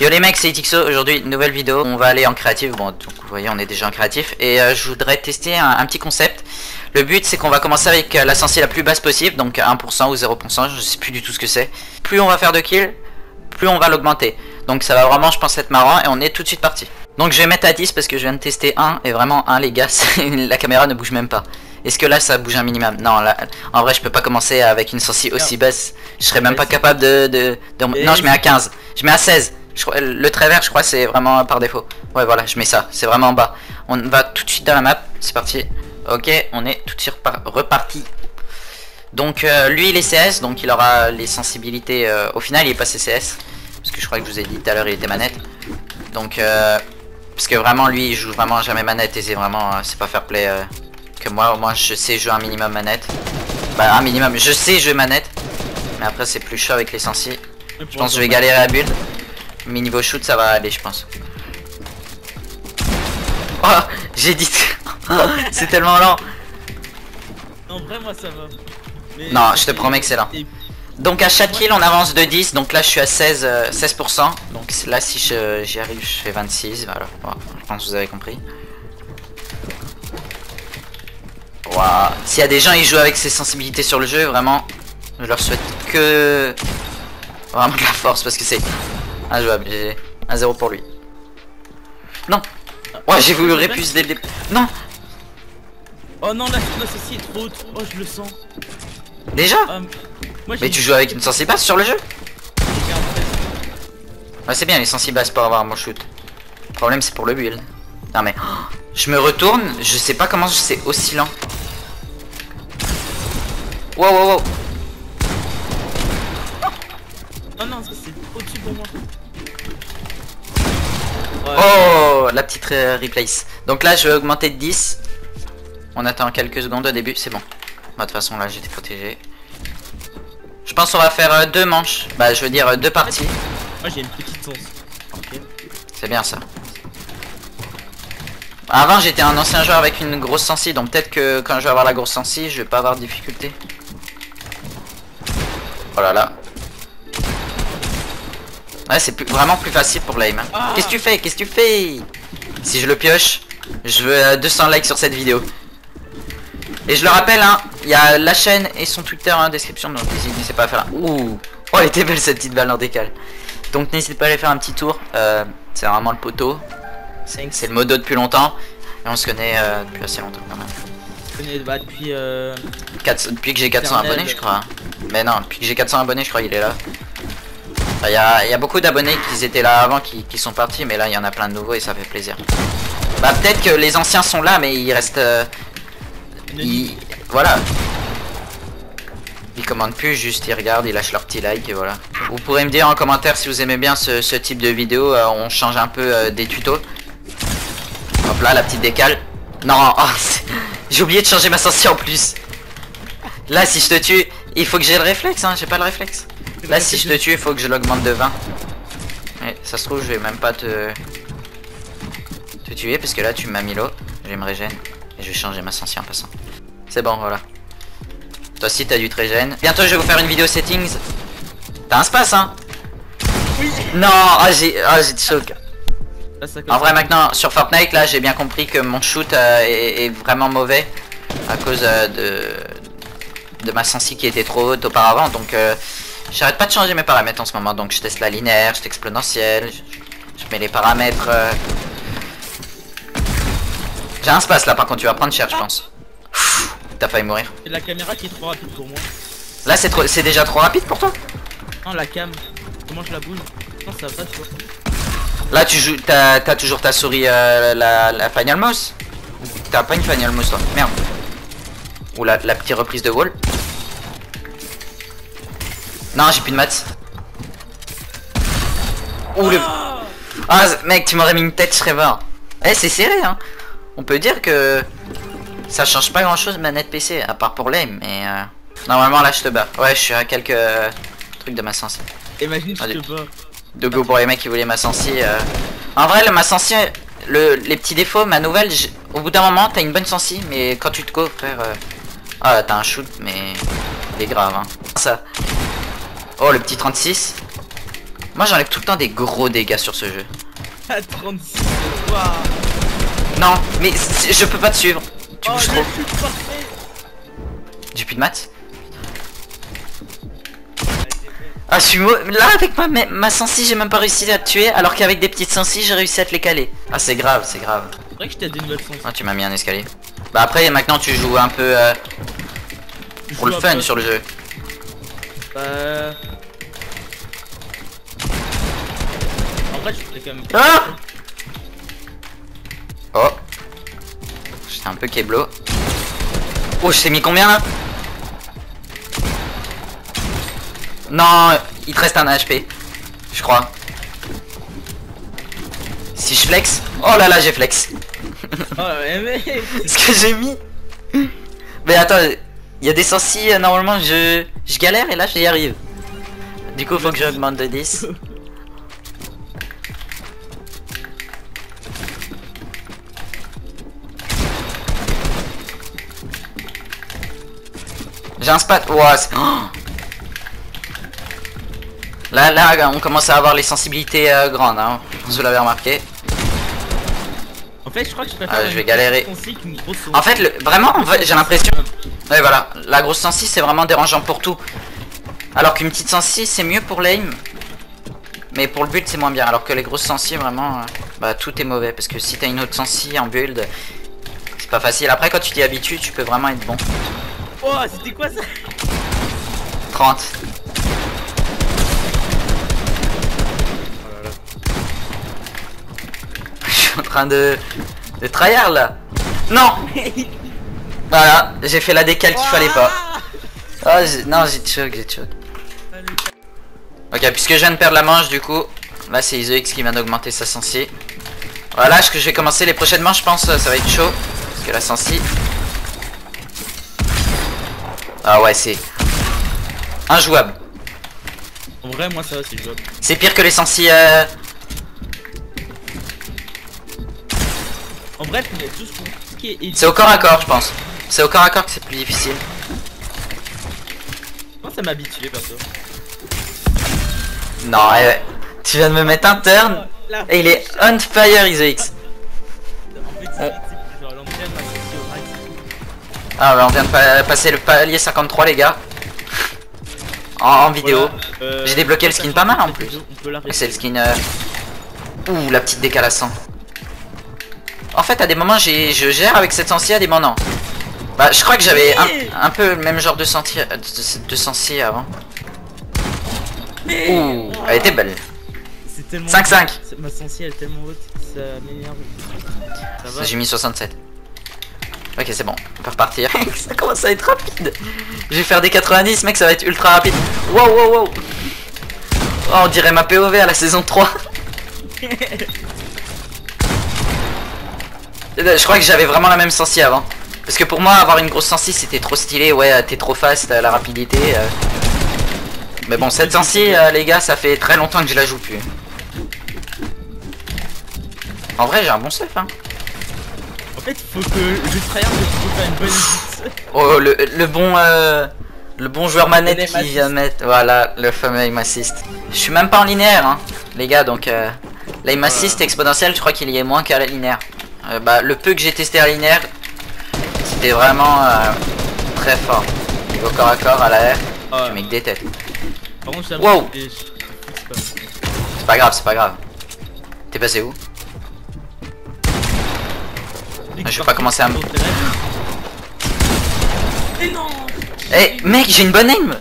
Yo les mecs, c'est Itixo, aujourd'hui nouvelle vidéo, on va aller en créatif, bon donc vous voyez on est déjà en créatif, et euh, je voudrais tester un, petit concept. Le but c'est qu'on va commencer avec euh, la sensi la plus basse possible, donc 1% ou 0%, je sais plus du tout ce que c'est. Plus on va faire de kills, plus on va l'augmenter. Donc ça va vraiment je pense être marrant et on est tout de suite parti. Donc je vais mettre à 10 parce que je viens de tester 1 et vraiment 1 les gars, la caméra ne bouge même pas. Est-ce que là ça bouge un minimum? Non, là, en vrai je peux pas commencer avec une sensi aussi basse. Je serais même pas capable de... de, Non, je mets à 15. Je mets à 16. Le trait vert je crois c'est vraiment par défaut. Ouais voilà, je mets ça. C'est vraiment bas. On va tout de suite dans la map. C'est parti. Ok, on est tout de suite reparti. Donc euh, lui il est CS, donc il aura les sensibilités... Euh, au final il est pas CS. Parce que je crois que je vous ai dit tout à l'heure il était manette. Donc... Euh, parce que vraiment lui il joue vraiment jamais manette et c'est vraiment... c'est pas fair play que moi, au moins, je sais jouer un minimum manette. Bah, un minimum. Je sais jouer manette. Mais après, c'est plus chaud avec les sensi. Je pense que je vais galérer à build. Mais niveau shoot, ça va aller, je pense. Oh, j'ai dit. c'est tellement lent. Non, vrai, moi, ça va. non, je te promets que c'est lent. Donc à chaque kill on avance de 10 donc là je suis à 16, 16% euh, donc là si j'y arrive je fais 26 voilà je pense que vous avez compris S'il y a des gens qui jouent avec ces sensibilités sur le jeu, vraiment, je leur souhaite que vraiment de la force parce que c'est injouable. J'ai un 0 pour lui. Non Ouais, j'ai voulu répulser dès le. Non Oh non, la, ceci est trop haute. Oh, je le sens. Déjà euh, Mais tu joues avec une sensibilité basse sur le jeu Ouais, c'est bien les sensibilités basses pour avoir mon shoot. Le problème, c'est pour le build. Non mais... je me retourne, je sais pas comment c'est aussi lent. Wow, wow, wow. Oh non, ça c'est au-dessus pour moi. Oh, la petite replace. Donc là, je vais augmenter de 10. On attend quelques secondes au début, c'est bon. Bah, de toute façon, là, j'étais protégé. Je pense qu'on va faire euh, deux manches. Bah, je veux dire euh, deux parties. Moi, j'ai une petite sauce. C'est bien ça. Avant, j'étais un ancien joueur avec une grosse sensi, donc peut-être que quand je vais avoir la grosse sensi, je vais pas avoir de difficulté. Oh là là. Ouais, c'est vraiment plus facile pour l'aim. Hein. Ah. Qu'est-ce que tu fais? Qu'est-ce que tu fais? Si je le pioche, je veux 200 euh, likes sur cette vidéo. Et je le rappelle, hein, il y a la chaîne et son Twitter en description, donc n'hésitez pas à faire un... Ouh Oh, elle était belle cette petite balle en décal. Donc n'hésitez pas à aller faire un petit tour. Euh, c'est vraiment le poteau. C'est le modo depuis longtemps. Et on se connaît euh, depuis assez longtemps quand même. Bah, depuis, euh... depuis que j'ai 400 abonnés, je crois. Mais non, depuis que j'ai 400 abonnés, je crois qu'il est là. Il y, a, beaucoup d'abonnés qui étaient là avant qui, sont partis, mais là il y en a plein de nouveaux et ça fait plaisir. Bah peut-être que les anciens sont là, mais ils restent... Euh, voilà. Ils commandent plus, juste ils regardent, ils lâchent leur petit like et voilà. Vous pourrez me dire en commentaire si vous aimez bien ce, type de vidéo, euh, on change un peu euh, des tutos. Hop là, la petite décale. Non, oh, j'ai oublié de changer ma sensi en plus. Là, si je te tue, il faut que j'ai le réflexe, hein, j'ai pas le réflexe. Là, si je te tue, il faut que je l'augmente de 20. Ouais, ça se trouve, je vais même pas te... te tuer, parce que là, tu m'as mis l'eau. Je vais me régène. Et je vais changer ma sensi en passant. C'est bon, voilà. Toi aussi, t'as du te régène. Bientôt, je vais vous faire une vidéo settings. T'as un space, hein? Oui Non, ah, j'ai ah, j'ai choc. En vrai, maintenant, sur Fortnite, là, j'ai bien compris que mon shoot euh, est, vraiment mauvais. À cause euh, de, de ma sensi qui était trop haute auparavant. Donc, euh, j'arrête pas de changer mes paramètres en ce moment. Donc, je teste la linéaire, je teste exponentielle. Je, mets les paramètres... J'ai un space là, par contre, tu vas prendre cher, je pense. T'as failli mourir. C'est la caméra qui est trop rapide pour moi. Là, c'est trop... c'est déjà trop rapide pour toi? Non, la cam. Comment je la bouge? Non, ça va pas, tu vois. Là, tu joues, t'as toujours ta souris, euh, la, la Final Mouse? T'as pas une Final Mouse, toi? Merde. Ou la, la petite reprise de wall. Non, j'ai plus de maths. Ouh, le... Ah, mec, tu m'aurais mis une tête, je serais mort. Eh, c'est serré, hein. On peut dire que ça change pas grand chose manette PC, à part pour l'aim, mais... Euh... Normalement, là, je te bats. Ouais, je suis à quelques trucs de ma sens. Imagine, je te bats. De go pour les mecs qui voulaient ma sensi. Euh. En vrai, le ma sensi, le, les petits défauts, ma nouvelle, au bout d'un moment, t'as une bonne sensi, mais quand tu te go, frère, euh, ah, t'as un shoot, mais il est grave, hein. Ça. Oh, le petit 36. Moi j'enlève tout le temps des gros dégâts sur ce jeu. À 36. Waouh. Non, mais je peux pas te suivre. Tu oh, bouges trop. Du puits de maths Ah, je suis Là, avec ma, ma, ma sensi, j'ai même pas réussi à te tuer, alors qu'avec des petites sensi, j'ai réussi à te les caler. Ah, c'est grave, c'est grave. C'est vrai que je t'ai. Ah, tu m'as mis un escalier. Bah après, maintenant, tu joues un peu euh, pour le fun sur le jeu. Euh... En vrai, je ferais quand même. Ah Oh J'étais un peu keblo. Oh, je t'ai mis combien là? Non, il te reste un HP. Je crois. Si je flex... Oh là là, j'ai flex. Oh, mais. Ce que j'ai mis. Mais attends, il y a des sensi, euh, normalement je... je galère et là j'y arrive. Du coup, faut que j'augmente de 10. J'ai un spat. Ouah, Oh là, là, on commence à avoir les sensibilités euh, grandes, hein. Vous l'avez remarqué. En fait, je crois que je préfère. Ah, je vais une galérer. grosse En fait, le- vraiment, j'ai l'impression. Ouais, voilà. La grosse sensi, c'est vraiment dérangeant pour tout. Alors qu'une petite sensi, c'est mieux pour l'aim. Mais pour le build, c'est moins bien. Alors que les grosses sensi, vraiment, euh, bah tout est mauvais. Parce que si t'as une autre sensi en build, c'est pas facile. Après, quand tu t'y habitues, tu peux vraiment être bon. Oh, c'était quoi ça? 30. Je suis en train de... de tryhard là. Non Voilà, j'ai fait la décale qu'il fallait pas. Ah, j'ai- non, j'ai choc, j'ai choc. Ok, puisque je viens de perdre la manche, du coup, là c'est IsoX qui vient d'augmenter sa sensi. Voilà, je, je vais commencer les prochaines manches, je pense, ça va être chaud. Parce que la sensi... Ah ouais, c'est injouable. En vrai, moi ça va, c'est jouable. C'est pire que les sensi... Euh... bref, il y a tout ce, qu'on- tout ce qui est. C'est au corps à corps, je pense. C'est au corps à corps que c'est plus difficile. Moi, ça m'a habitué, perso. Non, ouais. tu viens de me mettre un turn. La Et il est on fire, IsoX. Max. Ah bah on vient de pa- passer le palier 53 les gars. En, en vidéo. Voilà, euh, J'ai débloqué le skin pas mal, en plus. On. C'est le skin... euh, Ouh, la petite à 100. En fait, à des moments, j'ai- je gère avec cette sensi, à des moments, non. Bah, je crois que j'avais un, un peu le même genre de, senti, de, de sensi avant. Ouh, elle était belle. C'est tellement. 5-5. C'est- Ma sensi elle est tellement haute, ça m'énerve. J'ai mis 67. Ok, c'est bon, on peut repartir. ça commence à être rapide. Je vais faire des 90, mec, ça va être ultra rapide. Wow, wow, wow. Oh, on dirait ma POV à la saison 3. Euh, Je crois que j'avais vraiment la même sensi avant. Parce que pour moi, avoir une grosse sensi, c'était trop stylé. Ouais, t'es trop fast, euh, la rapidité. euh. Mais bon, cette sensi, euh, les gars, ça fait très longtemps que je la joue plus. En vrai, j'ai un bon stuff, hein. En fait, faut que je tryhard faire une bonne hit. Oh, le, le bon euh, le bon joueur manette qui vient mettre voilà le fameux aim assist. Je suis même pas en linéaire hein, les gars donc euh, l'aim assist exponentiel je crois qu'il y est moins qu'à la linéaire. Euh, bah le peu que j'ai testé à linéaire c'était vraiment euh, très fort. Niveau corps à corps à la R, Ah, tu mets que des têtes. Par contre, Wow. c'est pas- grave c'est pas grave. T'es passé où? Je vais pas commencer à me- Mais non Eh mec j'ai une bonne aim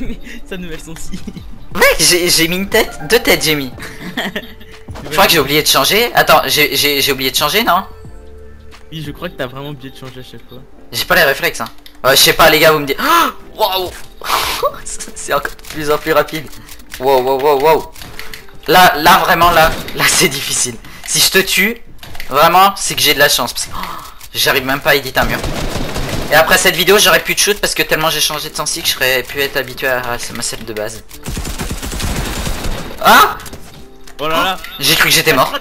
Sa nouvelle sensi. Mec j'ai mis une tête, deux têtes j'ai mis. Je crois que j'ai oublié de changer. Attends j'ai- oublié de changer non? Oui, je crois que t'as vraiment oublié de changer à chaque fois. J'ai pas les réflexes hein. Ouais, je sais pas les gars, vous me dites. Oh Waouh C'est encore de plus en plus rapide. Wow wow wow wow. Là là vraiment là là c'est difficile. Si je te tue, vraiment c'est que j'ai de la chance parce que oh, j'arrive même pas à éditer un mur. Et après cette vidéo, j'aurais pu de shoot parce que tellement j'ai changé de sensi que je serais pu être habitué à ma set de base. Ah Oh là là J'ai cru que j'étais mort.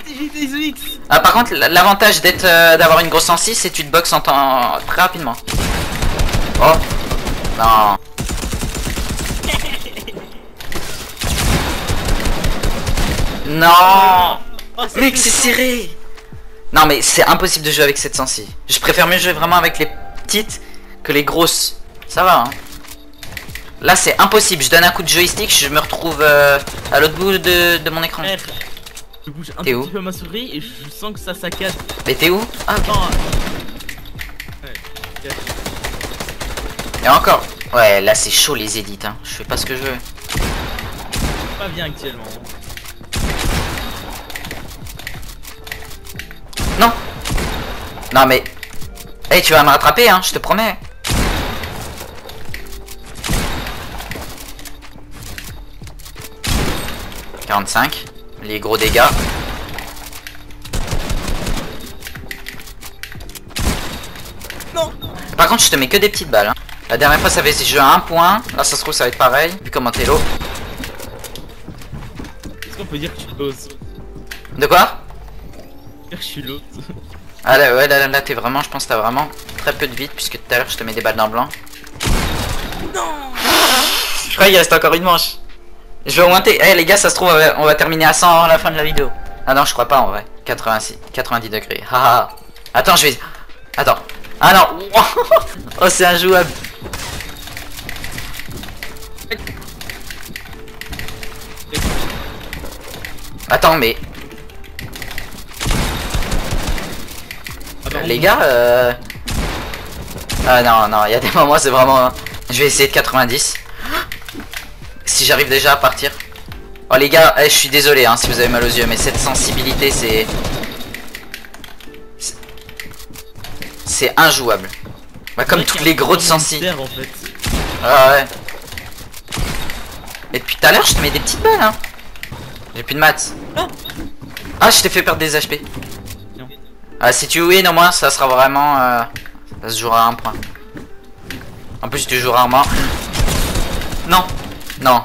Ah par contre l'avantage d'être euh, d'avoir une grosse sensi c'est que tu te boxes en temps très rapidement. Oh non. Non Oh, Mec, c'est serré Non, mais c'est impossible de jouer avec cette sensi. Je préfère mieux jouer vraiment avec les petites que les grosses. Ça va, hein Là, c'est impossible. Je donne un coup de joystick, je me retrouve euh, à l'autre bout de, de mon écran. Frère, je bouge un T'es tout où petit peu ma souris et je sens que ça saccade. Mais t'es où Ah, ok. Oh. Ouais. Et encore Ouais, là, c'est chaud les édits, hein. Je fais pas ce que je veux. Pas bien actuellement. Non Non, mais... Eh, tu vas me rattraper, hein, je te promets. « 45, les gros dégâts. Non Par contre, je te mets que des petites balles. hein. La dernière fois, ça avait joué à un point. Là, ça se trouve, ça va être pareil. Vu comment t'es low. Est-ce qu'on peut dire que tu l'oses? De quoi? Je suis l'autre. Ah là, ouais, là, là, là, t'es vraiment, je pense que t'as vraiment très peu de vide. Puisque tout à l'heure, je te mets des balles dans le blanc. Non Je crois qu'il reste encore une manche. Je vais augmenter. Eh les gars, ça se trouve, on va, terminer à 100 avant la fin de la vidéo. Ah non, je crois pas en vrai. 86, 90 degrés. Haha. Attends, je vais. Attends. Ah non. oh, c'est injouable. Attends, mais les gars, euh... Ah non, non, il y a des moments, c'est vraiment... Je vais essayer de 90. Si j'arrive déjà à partir. Oh les gars, eh, je suis désolé hein, si vous avez mal aux yeux, mais cette sensibilité, c'est... c'est- injouable. Bah, comme toutes les un gros de problème sensi. en fait. Ah ouais. Et depuis tout à l'heure, je te mets des petites balles, hein. J'ai plus de maths. Ah Ah, je t'ai fait perdre des HP. Non. Ah, si tu win, au moins, ça sera vraiment... euh, Ça se jouera à un point. En plus, tu joues rarement. Non. Non.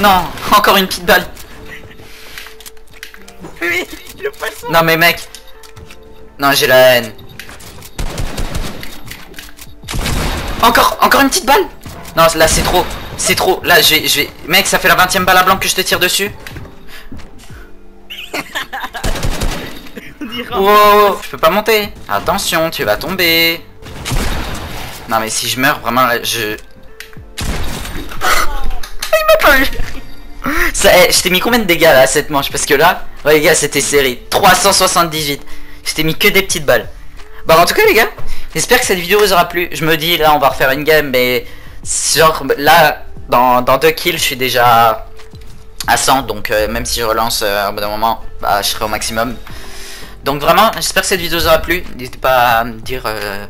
Non. Encore une petite balle. Oui, le poisson Non, mais mec. Non, j'ai la haine. Encore, encore une petite balle Non, là, c'est trop. C'est trop. Là, je vais, je vais... Mec, ça fait la 20 e balle à blanc que je te tire dessus. Wow, wow, je peux pas monter. Attention, tu vas tomber. Non mais si je meurs, vraiment, là, je... je t'ai mis combien de dégâts là à cette manche? Parce que là, ouais les gars, c'était serré. 378. Je t'ai mis que des petites balles. Bah en tout cas les gars, j'espère que cette vidéo vous aura plu. Je me dis là, on va refaire une game, mais genre là, dans, dans deux kills, je suis déjà à 100. Donc euh, même si je relance euh, au bout d'un moment, bah je serai au maximum. Donc vraiment, j'espère que cette vidéo vous aura plu. N'hésitez pas à me dire euh,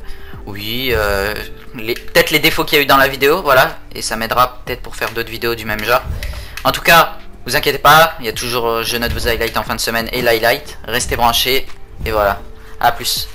oui, euh, peut-être les défauts qu'il y a eu dans la vidéo, voilà. Et ça m'aidera peut-être pour faire d'autres vidéos du même genre. En tout cas, vous inquiétez pas, il y a toujours euh, je note vos highlights en fin de semaine et l'highlight. Restez branchés et voilà. À plus.